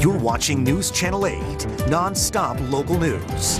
You're watching News Channel 8, non-stop local news.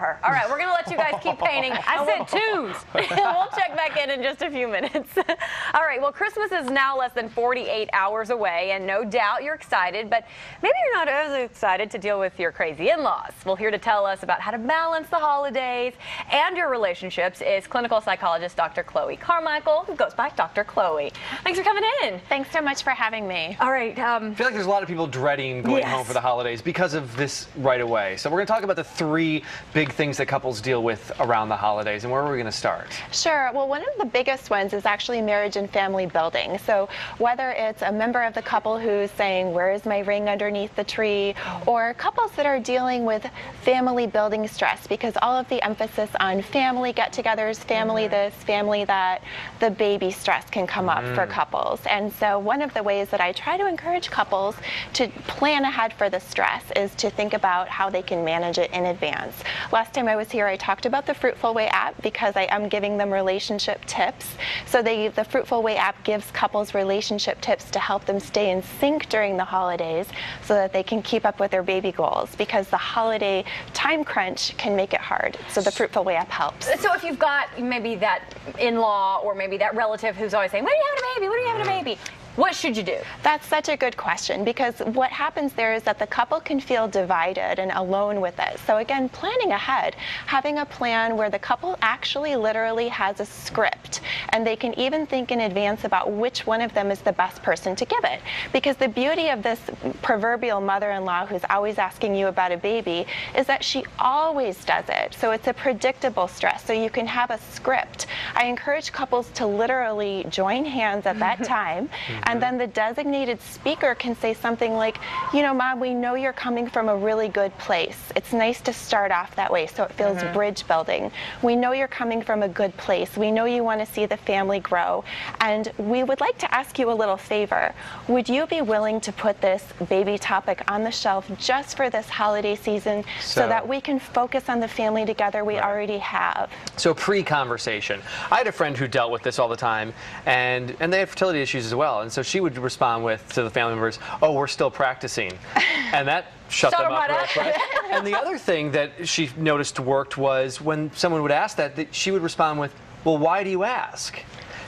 All right, we're going to let you guys keep painting. I said twos. we'll check back in in just a few minutes. All right, well, Christmas is now less than 48 hours away, and no doubt you're excited, but maybe you're not as excited to deal with your crazy in-laws. Well, here to tell us about how to balance the holidays and your relationships is clinical psychologist Dr. Chloe Carmichael, who goes by Dr. Chloe. Thanks for coming in. Thanks so much for having me. All right. Um, I feel like there's a lot of people dreading going Yes. home for the holidays because of this right away. So we're going to talk about the three big things that couples deal with around the holidays. And where are we going to start? Sure. Well, one of the biggest ones is actually marriage and family building. So, whether it's a member of the couple who's saying, Where is my ring underneath the tree? or couples that are dealing with family building stress because all of the emphasis on family get togethers, family mm-hmm. this, family that, the baby stress can come up for mm. couples. And so, one of the ways that I try to encourage couples to plan ahead for the stress is to think about how they can manage it in advance. Last time I was here, I talked about the Fruitful Way app because I am giving them relationship tips. So they, the Fruitful Way app gives couples relationship tips to help them stay in sync during the holidays so that they can keep up with their baby goals because the holiday time crunch can make it hard. So the Fruitful Way app helps. So if you've got maybe that in-law or maybe that relative who's always saying, "When are you having a baby? When are you having a baby?" What should you do? That's such a good question because what happens there is that the couple can feel divided and alone with it. So, again, planning ahead, having a plan where the couple actually literally has a script and they can even think in advance about which one of them is the best person to give it. Because the beauty of this proverbial mother in law who's always asking you about a baby is that she always does it. So, it's a predictable stress. So, you can have a script. I encourage couples to literally join hands at that time. And then the designated speaker can say something like, you know, Mom, we know you're coming from a really good place. It's nice to start off that way so it feels mm-hmm. bridge building. We know you're coming from a good place. We know you want to see the family grow. And we would like to ask you a little favor. Would you be willing to put this baby topic on the shelf just for this holiday season so, So- that we can focus on the family together we already have? So pre-conversation. I had a friend who dealt with this all the time, and and they had fertility issues as well. And so she would respond with to the family members, "Oh, we're still practicing," and that shut them up real quick. and the other thing that she noticed worked was when someone would ask that, that she would respond with, "Well, why do you ask?"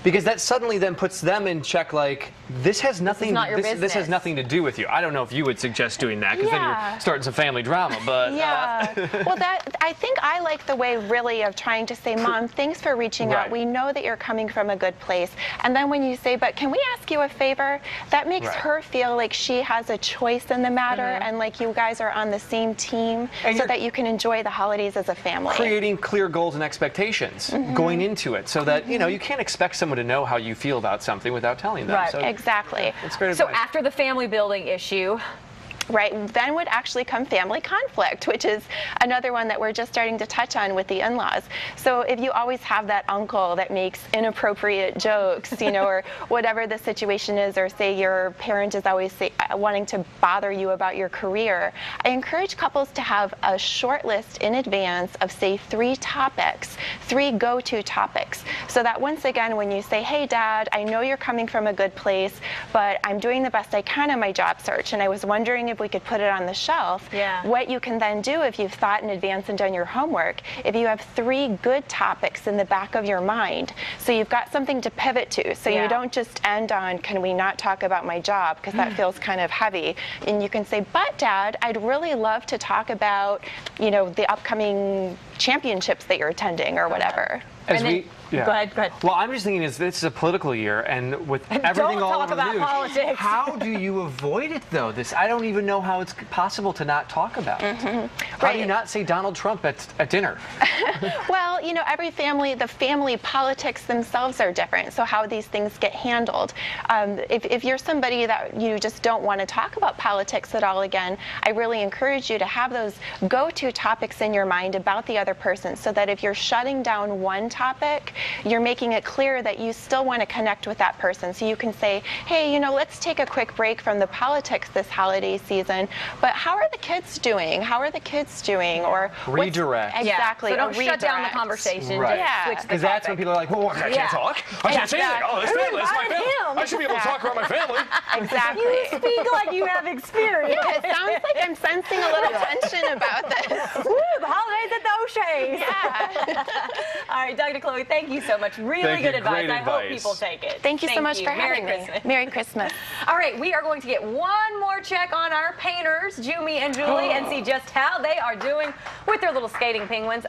Because that suddenly then puts them in check. Like this has nothing. not this, this has nothing to do with you. I don't know if you would suggest doing that because then you're starting some family drama. But uh, Yeah. well, that I think I like the way really of trying to say, Mom, thanks for reaching Right. out. We know that you're coming from a good place. And then when you say, but can we ask you a favor? That makes Right. her feel like she has a choice in the matter and like you guys are on the same team And so that you can enjoy the holidays as a family. creating clear goals and expectations Mm-hmm. going into it so that you know you can't expect someone to know how you feel about something without telling them Right. so Exactly. it's great So after the family building issue, Right. Then would actually come family conflict, which is another one that we're just starting to touch on with the in laws. So if you always have that uncle that makes inappropriate jokes, you know, or whatever the situation is, or say your parent is always say, uh, wanting to bother you about your career, I encourage couples to have a short list in advance of, say, three topics, three go to topics. So that once again, when you say, hey, dad, I know you're coming from a good place, but I'm doing the best I can in my job search, and I was wondering if we could put it on the shelf. Yeah. What you can then do if you've thought in advance and done your homework, if you have three good topics in the back of your mind, so you've got something to pivot to. So Yeah. you don't just end on, can we not talk about my job? Because that mm. feels kind of heavy. And you can say, but dad, I'd really love to talk about, you know, the upcoming championships that you're attending or whatever. As we- yeah. go ahead, go ahead. well i'm just thinking is this is a political year and with everything Don't all talk over about the news politics. how do you avoid it though this i don't even know how it's possible to not talk about it how do you. Not say donald trump at, at dinner Well, you know, every family, the family politics themselves are different. So how these things get handled. Um, if, if you're somebody that you just don't want to talk about politics at all again, I really encourage you to have those go-to topics in your mind about the other person, so that if you're shutting down one topic, you're making it clear that you still want to connect with that person. So you can say, hey, you know, let's take a quick break from the politics this holiday season, but how are the kids doing? How are the kids doing? Or what's- Redirect. Yeah, Exactly. So don't shut down the conversation. Right. Just Yeah. Because that's when people are like, well, I can't Yeah. talk. I can't say anything. Oh, it's family, It's my family. invited I should be able to talk around my family. Exactly. You speak like you have experience. Yeah, it sounds like I'm sensing a little tension about this. Woo, the holidays at the O'Shea's. Yeah. All right, Dr. Chloe, thank you so much. Really Thank good you. advice. Great I hope people take it. Thank you so much for Merry having Christmas. me. Merry Christmas. All right, we are going to get one more check on our painters, Jumi and Julie, and see just how they are doing with their little skating penguins.